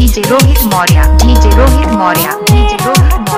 DJ Rohit Maurya DJ Rohit Maurya DJ Rohit